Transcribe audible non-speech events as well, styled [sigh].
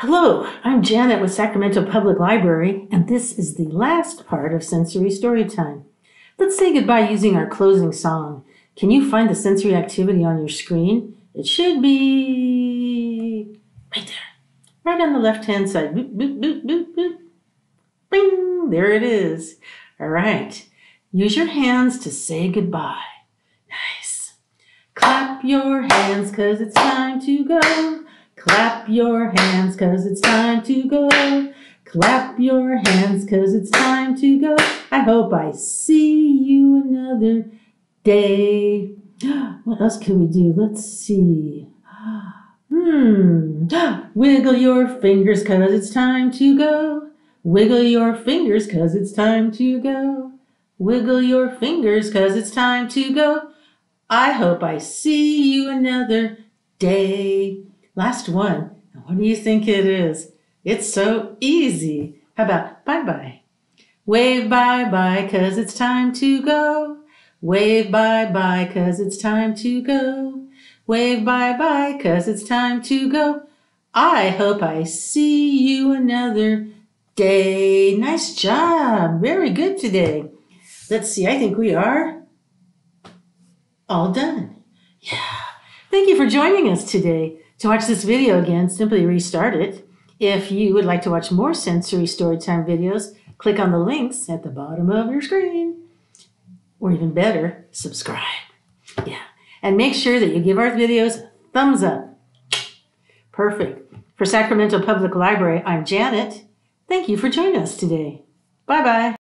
Hello, I'm Janet with Sacramento Public Library, and this is the last part of Sensory Storytime. Let's say goodbye using our closing song. Can you find the sensory activity on your screen? It should be right there, right on the left hand side. Boop, boop, boop, boop, boop. Bing, there it is. All right, use your hands to say goodbye. Nice. Clap your hands because it's time to go. Clap your hands cause it's time to go. Clap your hands cause it's time to go. I hope I see you another day. [gasps] What else can we do? Let's see. [gasps] Hmm. [gasps] Wiggle your fingers cause it's time to go. Wiggle your fingers cause it's time to go. Wiggle your fingers cause it's time to go. I hope I see you another day. Last one. What do you think it is? It's so easy. How about bye bye? Wave bye bye, cause it's time to go. Wave bye bye, cause it's time to go. Wave bye bye, cause it's time to go. I hope I see you another day. Nice job. Very good today. Let's see, I think we are all done. Yeah. Thank you for joining us today. To watch this video again, simply restart it. If you would like to watch more sensory storytime videos, click on the links at the bottom of your screen. Or even better, subscribe. Yeah. And make sure that you give our videos a thumbs up. Perfect. For Sacramento Public Library, I'm Janet. Thank you for joining us today. Bye bye.